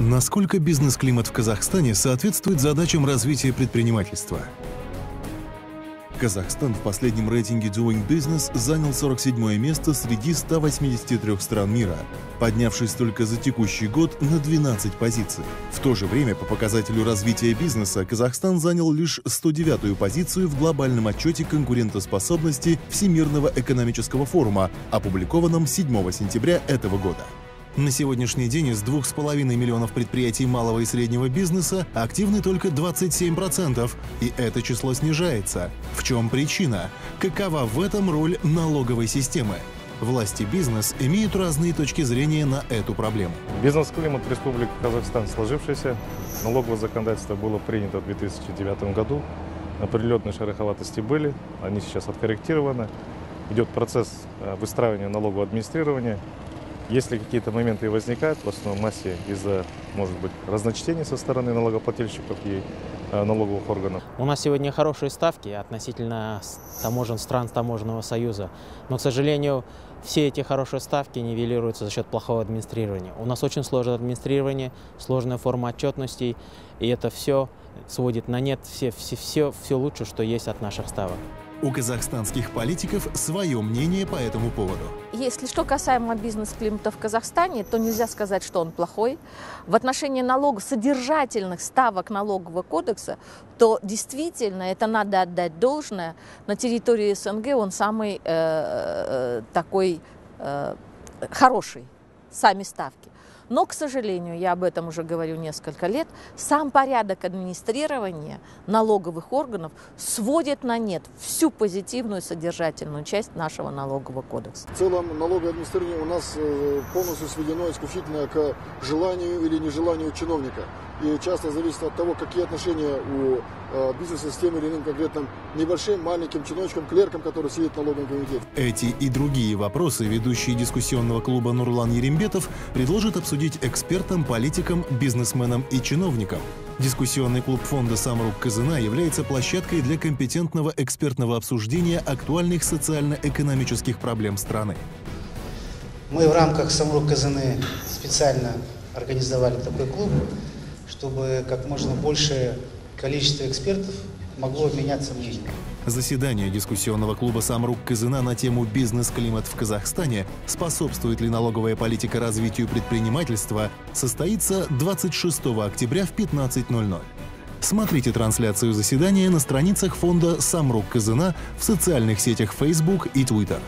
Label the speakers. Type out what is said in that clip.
Speaker 1: Насколько бизнес-климат в Казахстане соответствует задачам развития предпринимательства? Казахстан в последнем рейтинге Doing Business занял 47 место среди 183 стран мира, поднявшись только за текущий год на 12 позиций. В то же время по показателю развития бизнеса Казахстан занял лишь 109-ю позицию в глобальном отчете конкурентоспособности Всемирного экономического форума, опубликованном 7 сентября этого года. На сегодняшний день из 2,5 миллионов предприятий малого и среднего бизнеса активны только 27%, и это число снижается. В чем причина? Какова в этом роль налоговой системы? Власти бизнес имеют разные точки зрения на эту проблему.
Speaker 2: Бизнес-климат Республики Казахстан сложившийся. Налоговое законодательство было принято в 2009 году. Определенные шероховатости были, они сейчас откорректированы. Идет процесс э, выстраивания налогового администрирования. Если какие-то моменты возникают, в основном массе из-за, может быть, разночтений со стороны налогоплательщиков и э, налоговых органов.
Speaker 3: У нас сегодня хорошие ставки относительно таможен стран таможенного союза, но, к сожалению, все эти хорошие ставки нивелируются за счет плохого администрирования. У нас очень сложное администрирование, сложная форма отчетностей, и это все сводит на нет все, все, все, все лучше, что есть от наших ставок.
Speaker 1: У казахстанских политиков свое мнение по этому поводу.
Speaker 4: Если что касаемо бизнес-климата в Казахстане, то нельзя сказать, что он плохой. В отношении налогов, содержательных ставок налогового кодекса, то действительно, это надо отдать должное, на территории СНГ он самый э, э такой э, хороший, сами ставки. Но, к сожалению, я об этом уже говорю несколько лет, сам порядок администрирования налоговых органов сводит на нет всю позитивную содержательную часть нашего налогового кодекса.
Speaker 5: В целом налоговое администрирование у нас э, полностью сведено исключительно к желанию или нежеланию чиновника и часто зависит от того, какие отношения у э, бизнеса с тем или иным конкретным небольшим, маленьким чиновничком, клерком, который сидит в налоговом комитете.
Speaker 1: Эти и другие вопросы ведущий дискуссионного клуба Нурлан Ерембетов предложит обсудить экспертам, политикам, бизнесменам и чиновникам. Дискуссионный клуб фонда «Самрук Казына» является площадкой для компетентного экспертного обсуждения актуальных социально-экономических проблем страны.
Speaker 6: Мы в рамках «Самрук Казаны» специально организовали такой клуб, чтобы как можно большее количество экспертов могло обменяться мнением.
Speaker 1: Заседание дискуссионного клуба «Самрук Казына» на тему «Бизнес-климат в Казахстане. Способствует ли налоговая политика развитию предпринимательства» состоится 26 октября в 15.00. Смотрите трансляцию заседания на страницах фонда «Самрук Казына» в социальных сетях Facebook и Twitter.